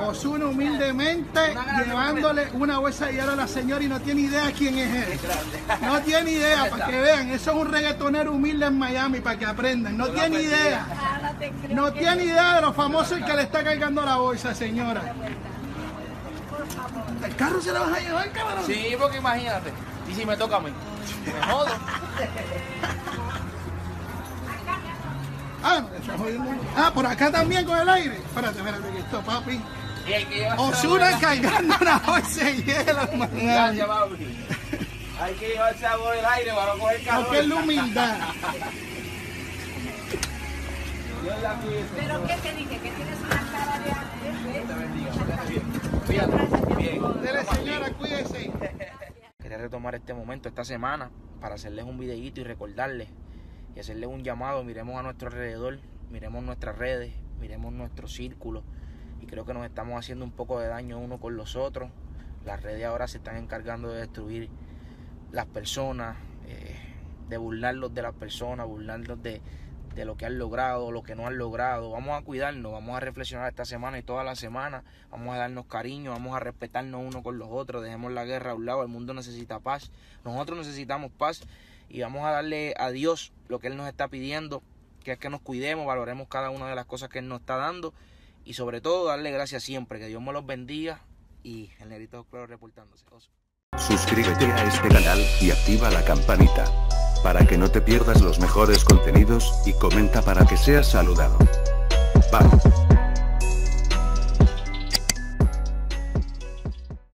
Osuna humildemente llevándole una bolsa de hielo a la señora y no tiene idea quién es él. No tiene idea, para que vean. Eso es un reggaetonero humilde en Miami, para que aprendan. No tiene idea. No tiene idea de lo famoso el que le está cargando la bolsa, señora. ¿El carro se lo vas a llevar, cabrón? Sí, porque imagínate. ¿Y si me toca a mí? Me jodo. Ah, me está jodiendo. Ah, por acá también con el aire. Espérate, espérate, que esto, papi. Y hay que llevarse Osuna la- cargando una bolsa de hielo, Miami. Gracias. Hay que llevarse algo del aire para no coger calor. Lo que es la humildad. Dios la cuide, ¿Pero qué te dije? Que tienes una cara de... te bendiga. que estés bien. Cuídate. Bien. Dele, señora, cuídese. Quería retomar este momento, esta semana, para hacerles un videíto y recordarles y hacerles un llamado. Miremos a nuestro alrededor, miremos nuestras redes, miremos nuestro círculo y creo que nos estamos haciendo un poco de daño uno con los otros. Las redes ahora se están encargando de destruir las personas, eh, de burlarlos de las personas, burlarlos de, de lo que han logrado, lo que no han logrado. Vamos a cuidarnos, vamos a reflexionar esta semana y toda la semana. Vamos a darnos cariño, vamos a respetarnos uno con los otros. Dejemos la guerra a un lado. El mundo necesita paz. Nosotros necesitamos paz y vamos a darle a Dios lo que Él nos está pidiendo, que es que nos cuidemos, valoremos cada una de las cosas que Él nos está dando y sobre todo darle gracias siempre. Que Dios me los bendiga y el negrito claro reportándose. Suscríbete a este canal y activa la campanita. Para que no te pierdas los mejores contenidos y comenta para que seas saludado. Vamos.